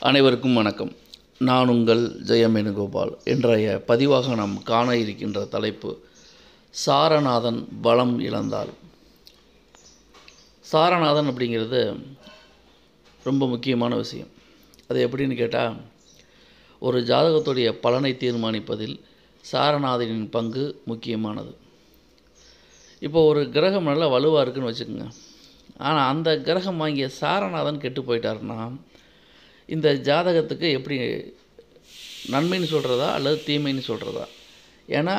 அனைவருக்கும் வணக்கம். நான் உங்கள் ஜெயமேனுகோபால். இன்றைய பதிவாக நாம் காண இருக்கின்ற தலைப்பு சாரநாதன் பலம் இழந்தால். சாரநாதன் அப்படிங்கிறது ரொம்ப முக்கியமான விஷயம். அது எப்படின்னு கேட்டால் ஒரு ஜாதகத்துடைய பலனை தீர்மானிப்பதில் சாரநாதனின் பங்கு முக்கியமானது. இப்போ ஒரு கிரகம் நல்லா வலுவாக இருக்குன்னு வச்சுக்கோங்க. ஆனால் அந்த கிரகம் வாங்கிய சாரநாதன் கெட்டு போயிட்டாருன்னா இந்த ஜாதகத்துக்கு எப்படி நன்மைன்னு சொல்கிறதா அல்லது தீமைன்னு சொல்கிறதா ஏன்னா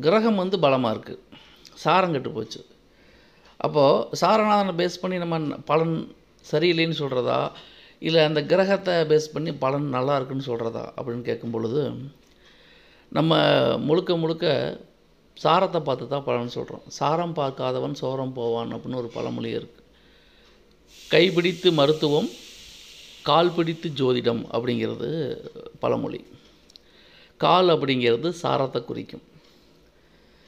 கிரகம் வந்து பலமாக இருக்குது சாரம் கெட்டு போச்சு. அப்போது சாரநாதனை பேஸ் பண்ணி நம்ம பலன் சரியில்லைன்னு சொல்கிறதா இல்லை அந்த கிரகத்தை பேஸ் பண்ணி பலன் நல்லா இருக்குன்னு சொல்கிறதா அப்படின்னு கேட்கும் பொழுது நம்ம முழுக்க முழுக்க சாரத்தை பார்த்து தான் பலன் சொல்கிறோம் சாரம் பார்க்காதவன் சோரம் போவான் அப்படின்னு ஒரு பழமொழி இருக்குது கைப்பிடித்து மருத்துவம் கால் பிடித்து ஜோதிடம் அப்படிங்கிறது பழமொழி. கால் அப்படிங்கிறது சாரத்தை குறிக்கும்.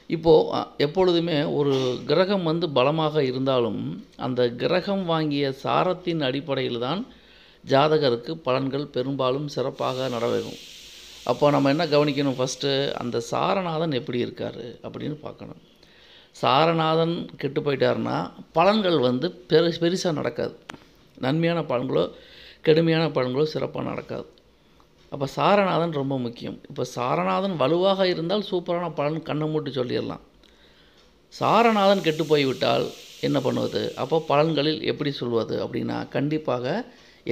இப்போது எப்பொழுதுமே ஒரு கிரகம் வந்து பலமாக இருந்தாலும் அந்த கிரகம் வாங்கிய சாரத்தின் அடிப்படையில் தான் ஜாதகருக்கு பலன்கள் பெரும்பாலும் சிறப்பாக நடவேகும் அப்போ நம்ம என்ன கவனிக்கணும் ஃபஸ்ட்டு அந்த சாரநாதன் எப்படி இருக்கார் அப்படின்னு பார்க்கணும். சாரநாதன் கெட்டு போயிட்டாருன்னா பலன்கள் வந்து பெரு பெருசாக நடக்காது. நன்மையான பலன்களோ கடுமையான பலன்களோ சிறப்பாக நடக்காது. அப்போ சாரநாதன் ரொம்ப முக்கியம். இப்போ சாரநாதன் வலுவாக இருந்தால் சூப்பரான பலன் கண்ணை மூட்டு சொல்லிடலாம். சாரநாதன் கெட்டு போய்விட்டால் என்ன பண்ணுவது? அப்போ பலன்களில் எப்படி சொல்வது அப்படின்னா கண்டிப்பாக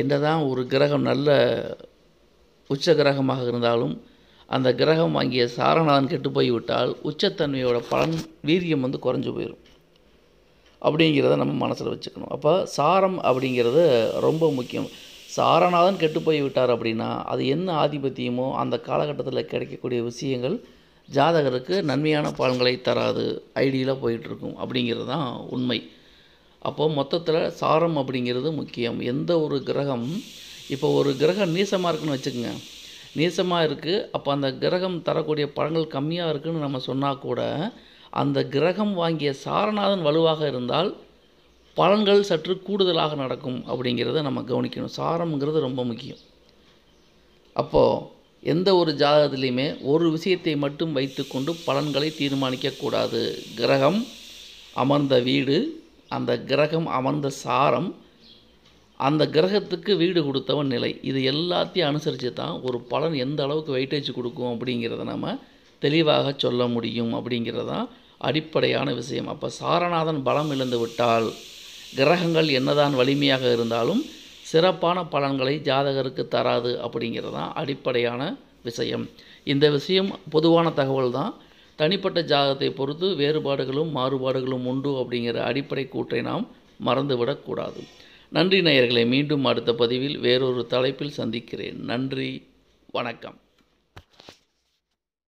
என்ன தான் ஒரு கிரகம் நல்ல உச்ச கிரகமாக இருந்தாலும் அந்த கிரகம் வாங்கிய சாரநாதன் கெட்டு போய்விட்டால் உச்சத்தன்மையோட பலன் வீரியம் வந்து குறைஞ்சு போயிடும் அப்படிங்கிறத நம்ம மனசில் வச்சுக்கணும். அப்போ சாரம் அப்படிங்கிறது ரொம்ப முக்கியம். சாரநாதன் கெட்டு போய் விட்டார் அப்படின்னா அது என்ன ஆதிபத்தியமோ அந்த காலகட்டத்தில் கிடைக்கக்கூடிய விஷயங்கள் ஜாதகருக்கு நன்மையான பலன்களை தராது. ஐடியில் போயிட்டுருக்கும். அப்படிங்கிறது தான் உண்மை. அப்போது மொத்தத்தில் சாரம் அப்படிங்கிறது முக்கியம். எந்த ஒரு கிரகம் இப்போ ஒரு கிரகம் நீசமாக இருக்குன்னு வச்சுக்கோங்க. நீசமாக இருக்குது அப்போ அந்த கிரகம் தரக்கூடிய பழங்கள் கம்மியாக இருக்குன்னு நம்ம சொன்னால் கூட அந்த கிரகம் வாங்கிய சாரநாதன் வலுவாக இருந்தால் பலன்கள் சற்று கூடுதலாக நடக்கும் அப்படிங்கிறத நம்ம கவனிக்கணும். சாரம்ங்கிறது ரொம்ப முக்கியம். அப்போது எந்த ஒரு ஜாதகத்துலேயுமே ஒரு விஷயத்தை மட்டும் வைத்துக்கொண்டு பலன்களை தீர்மானிக்கக்கூடாது கிரகம் அமர்ந்த வீடு அந்த கிரகம் அமர்ந்த சாரம் அந்த கிரகத்துக்கு வீடு கொடுத்தவன் நிலை. இது எல்லாத்தையும் அனுசரித்து தான் ஒரு பலன் எந்த அளவுக்கு வெயிட்டேஜ் கொடுக்கும் அப்படிங்கிறத நம்ம தெளிவாக சொல்ல முடியும் அப்படிங்கிறது தான் அடிப்படையான விஷயம். அப்போ சாரநாதன் பலம் இழந்து விட்டால் கிரகங்கள் என்னதான் வலிமையாக இருந்தாலும் சிறப்பான பலன்களை ஜாதகருக்கு தராது அப்படிங்கிறது தான் அடிப்படையான விஷயம். இந்த விஷயம் பொதுவான தகவல் தான். தனிப்பட்ட ஜாதகத்தை பொறுத்து வேறுபாடுகளும் மாறுபாடுகளும் உண்டு அப்படிங்கிற அடிப்படை கூற்றை நாம் மறந்துவிடக்கூடாது நன்றி நேயர்களை மீண்டும் அடுத்த பதிவில் வேறொரு தலைப்பில் சந்திக்கிறேன். நன்றி வணக்கம்.